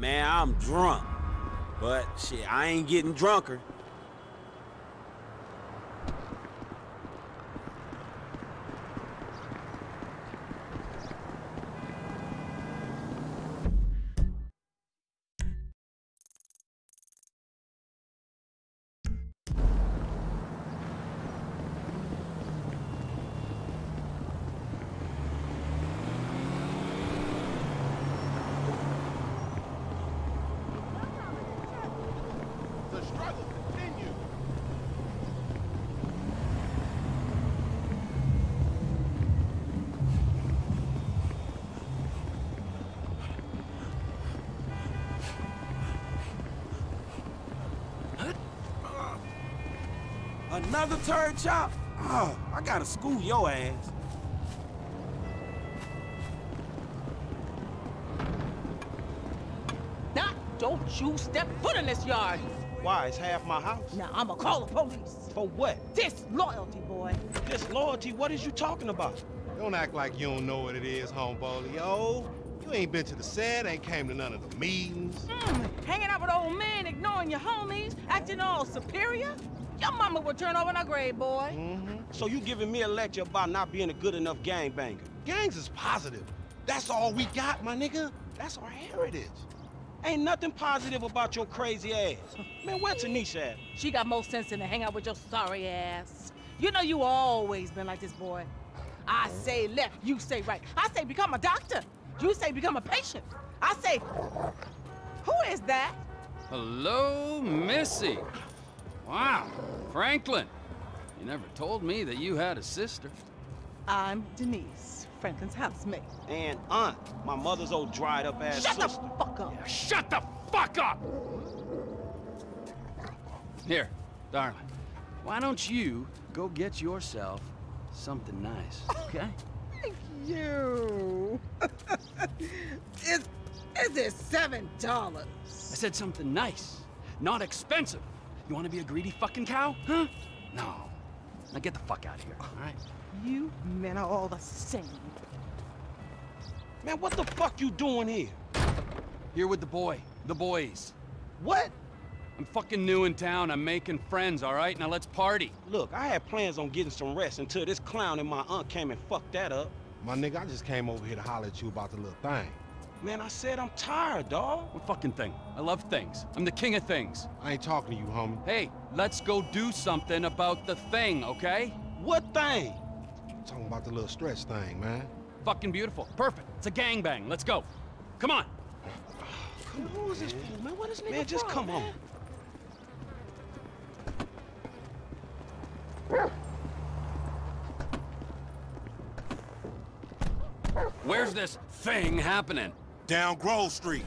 man, I'm drunk. But shit, I ain't getting drunker. Another turd chop? Oh, I gotta school your ass. Now, don't you step foot in this yard. Why? It's half my house. Now, I'ma call the police. For what? Disloyalty, boy. Disloyalty? What is you talking about? Don't act like you don't know what it is, homeboy. Yo, you ain't been to the set, ain't came to none of the meetings. Mm, hanging out with old men, ignoring your homies, acting all superior? Your mama will turn over in her grave, boy. Mm-hmm. So you giving me a lecture about not being a good enough gangbanger? Gangs is positive. That's all we got, my nigga. That's our heritage. Ain't nothing positive about your crazy ass. Man, where Tanisha at? She got more sense than to hang out with your sorry ass. You know you always been like this, boy. I say left, you say right. I say become a doctor. You say become a patient. I say, who is that? Hello, Missy. Wow, Franklin. You never told me that you had a sister. I'm Denise, Franklin's housemate. And Aunt, my mother's old dried up ass Shut the sister. fuck up. Shut the fuck up! Here, darling. Why don't you go get yourself something nice, okay? Thank you. is, is it seven dollars? I said something nice, not expensive. You want to be a greedy fucking cow, huh? No. Now get the fuck out of here, oh. all right? You men are all the same. Man, what the fuck you doing here? Here with the boy, the boys. What? I'm fucking new in town. I'm making friends, all right? Now let's party. Look, I had plans on getting some rest until this clown and my aunt came and fucked that up. My nigga, I just came over here to holler at you about the little thing. Man, I said I'm tired, dawg. What fucking thing? I love things. I'm the king of things. I ain't talking to you, homie. Hey, let's go do something about the thing, okay? What thing? I'm talking about the little stretch thing, man. Fucking beautiful. Perfect. It's a gangbang. Let's go. Come on. Come on, who is this fool, man? What is nigga Man, just from, come on. Where's this thing happening? Down Grove Street.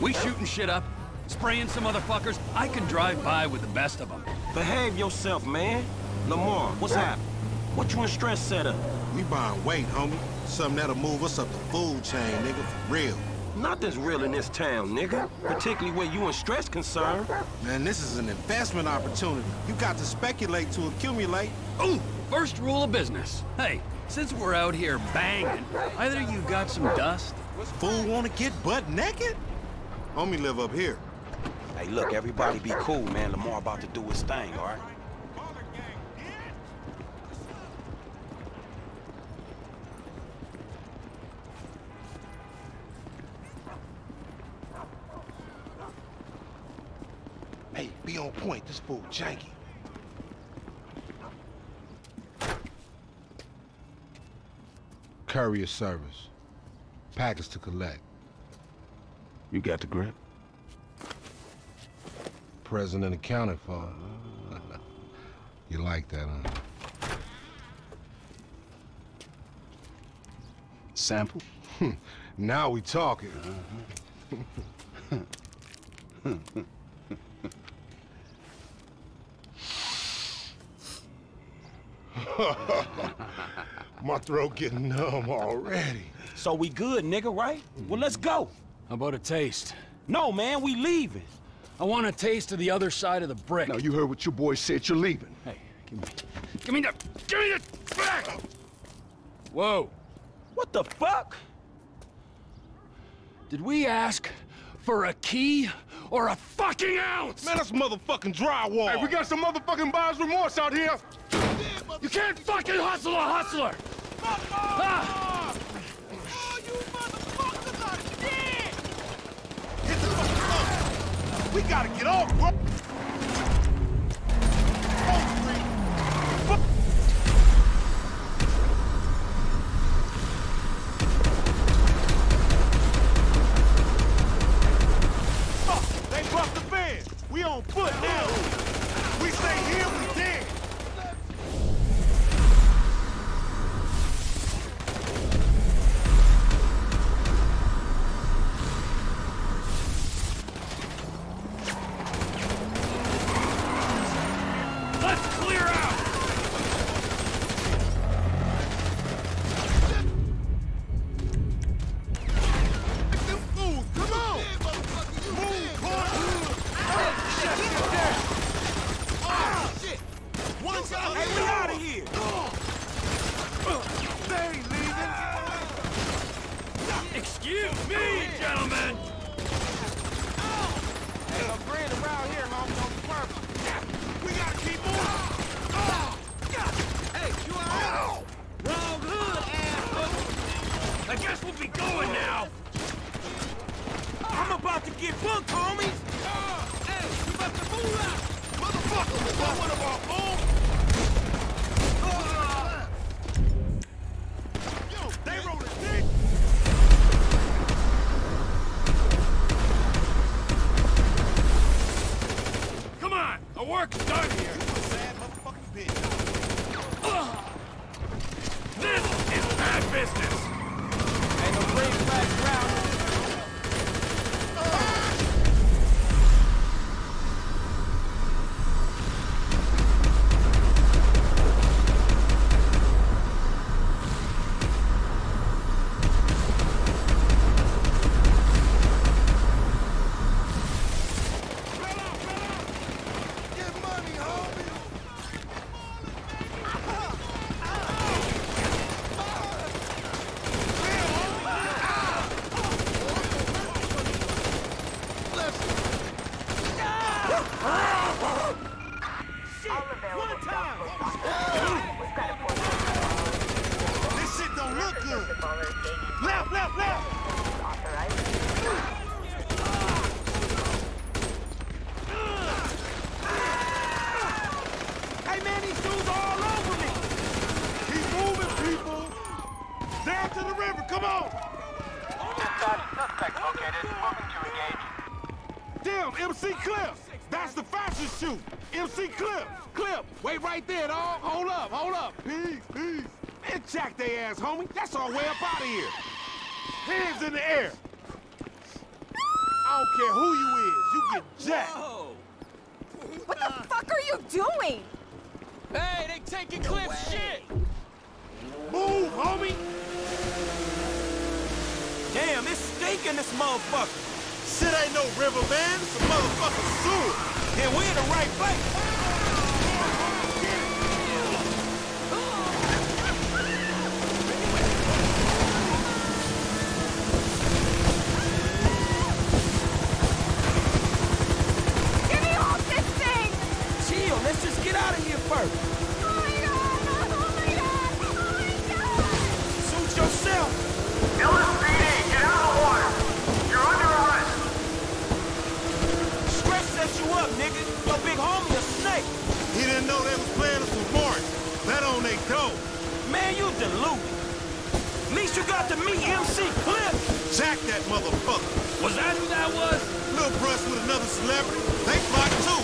We shooting shit up, spraying some motherfuckers. I can drive by with the best of them. Behave yourself, man. Lamar, what's happening? What you in Stretch set up? We buying weight, homie. Something that'll move us up the food chain, nigga, for real. Nothing's real in this town, nigga. Particularly where you and Stretch concerned. Man, this is an investment opportunity. You got to speculate to accumulate. Ooh, first rule of business. Hey, since we're out here banging, either you got some dust. Fool wanna get butt naked? Homie live up here. Hey, look, everybody be cool, man. Lamar about to do his thing, all right? Hey, be on point. This fool janky. Courier service. Package to collect. You got the grip? Present and accounted for. you like that, huh? Sample? Now we talking. Uh-huh. My throat getting numb already. So we good, nigga, right? Well, let's go. How about a taste? No, man, we leaving. I want a taste of the other side of the brick. Now, you heard what your boy said. You're leaving. Hey, Give me, give me the, give me the back! Whoa. What the fuck? Did we ask for a key or a fucking ounce? Man, that's motherfucking drywall. Hey, we got some motherfucking buyer's remorse out here. You can't fucking hustle a hustler! Ah! Oh, Hit the fucking floor. We gotta get off, bro. Clear out! Damn, MC Clip! That's the fastest shoot! MC Clip! Clip! Wait right there, dog! Hold up, hold up! Peace, peace! Man, jack they ass, homie! That's our way up out of here! Hands in the air! I don't care who you is, you get jacked! Whoa. What the fuck are you doing? Hey, they taking Clip's shit. This motherfucker. Shit ain't no river, man! It's a motherfucking sewer! And we in the right place. Get me off this thing! Chill, let's just get out of here first. Bet on they dough. Man, you deluded. At Least you got to meet MC Clip. Jack that motherfucker. Was that who that was? Little brush with another celebrity. They fly too.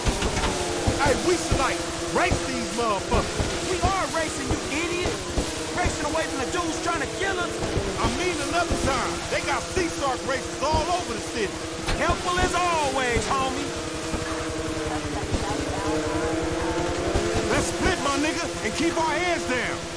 Hey, we should like race these motherfuckers. We are racing, you idiot. Racing away from the dudes trying to kill us. I mean another time. They got sea shark races all over the city. Helpful as always, homie. Let's split, my nigga, and keep our heads down.